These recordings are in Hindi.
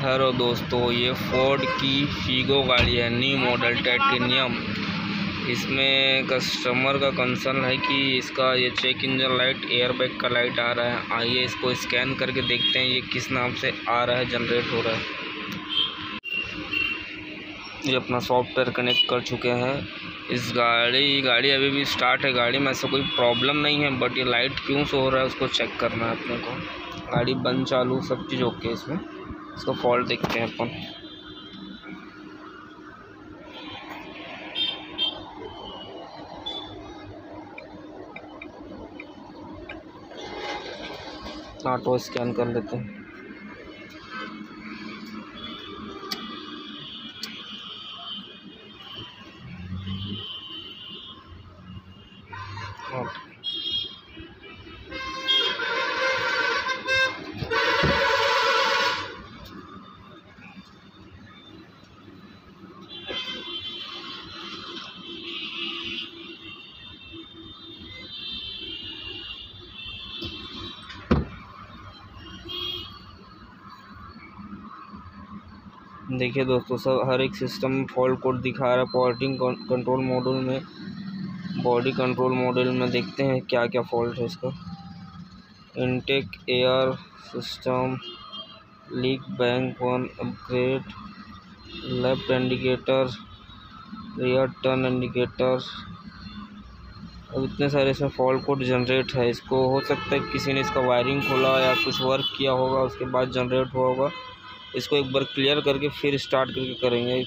हेलो दोस्तों, ये फोर्ड की फीगो गाड़ी है न्यू मॉडल टाइटेनियम इसमें कस्टमर का कंसर्न है कि इसका ये check engine light air bag का लाइट आ रहा है। आइए इसको स्कैन करके देखते हैं, ये किस नाम से आ रहा है जनरेट हो रहा है। ये अपना सॉफ्टवेयर कनेक्ट कर चुके हैं। इस गाड़ी गाड़ी अभी भी स्टार्ट है, गाड़ी में ऐसा कोई प्रॉब्लम नहीं है बट ये लाइट क्यों से हो रहा है, उसको चेक करना है अपने को। गाड़ी बंद चालू, सब चीज़ ओके इसमें। इसको फॉल्ट देखते हैं अपन। ऑटो स्कैन कर लेते हैं। देखिए दोस्तों, सब हर एक सिस्टम फॉल्ट कोड दिखा रहा है। पॉलिटिंग कंट्रोल मॉडल में बॉडी कंट्रोल मॉडल में देखते हैं क्या क्या फॉल्ट है इसका। Intake air system leak bank one upgrade left indicator rear turn indicator अब इतने सारे इसमें फॉल्ट कोड जनरेट है। इसको हो सकता है किसी ने इसका वायरिंग खोला या कुछ वर्क किया होगा, उसके बाद जनरेट हुआ होगा। इसको एक बार क्लियर करके फिर स्टार्ट करके करेंगे।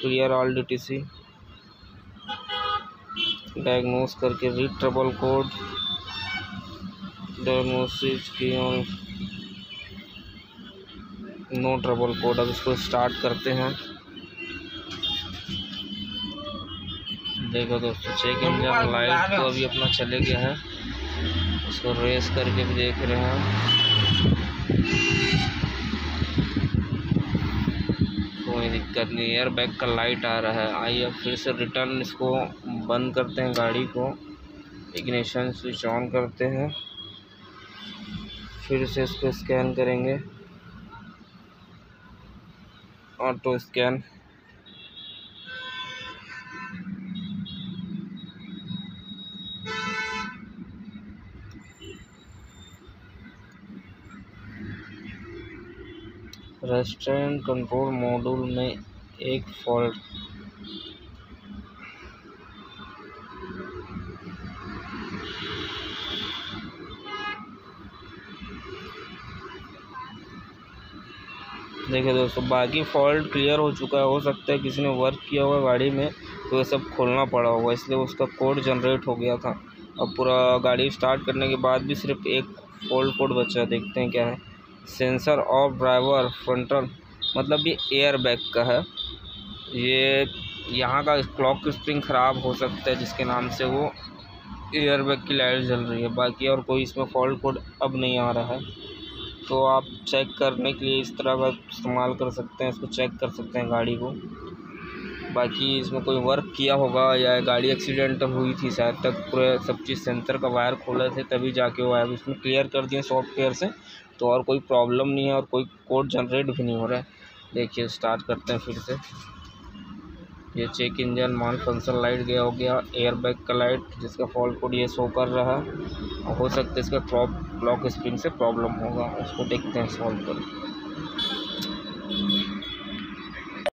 Clear all D T C diagnose करके रीड ट्रबल कोड डायग्नोसिस की और नो ट्रबल कोड अब इसको स्टार्ट करते हैं। देखो दोस्तों चेक इंजन लाइट तो अभी अपना चले गया है। इसको रेस करके भी देख रहे हैं। कोई दिक्कत नहीं एयर बैग का लाइट आ रहा है। आइए फिर से रिटर्न इसको बंद करते हैं गाड़ी को। इग्निशन स्विच ऑन करते हैं। फिर से इसको स्कैन करेंगे। Auto scan restraint control module में एक फॉल्ट देखिए दोस्तों, बाकी फॉल्ट क्लियर हो चुका है। हो सकता है किसी ने वर्क किया हुआ गाड़ी में तो ये सब खोलना पड़ा होगा, इसलिए उसका कोड जनरेट हो गया था। अब पूरा गाड़ी स्टार्ट करने के बाद भी सिर्फ़ एक फॉल्ट कोड बचा देखते हैं क्या है। सेंसर और ड्राइवर फ्रंटल मतलब ये एयर बैग का है। ये यहाँ का क्लॉक स्प्रिंग ख़राब हो सकता है, जिसके नाम से वो एयर बैग की लाइट जल रही है। बाकी और कोई इसमें फॉल्ट कोड अब नहीं आ रहा है। तो आप चेक करने के लिए इस तरह का इस्तेमाल कर सकते हैं, इसको चेक कर सकते हैं गाड़ी को। बाकी इसमें कोई वर्क किया होगा या गाड़ी एक्सीडेंट हुई थी शायद तक पूरे सब चीज़ सेंसर का वायर खोले थे तभी जाके वो आया इसमें क्लियर कर दिए सॉफ्टवेयर से तो और कोई प्रॉब्लम नहीं है और कोई कोड जनरेट भी नहीं हो रहा है। देखिए स्टार्ट करते हैं फिर से। ये check engine malfunction light गया, हो गया। एयर बैग का लाइट जिसका फॉल्ट कोड ये शो कर रहा है। हो सकता है इसका क्रॉप ब्लॉक स्प्रिंग से प्रॉब्लम होगा, उसको देखते हैं सॉल्व कर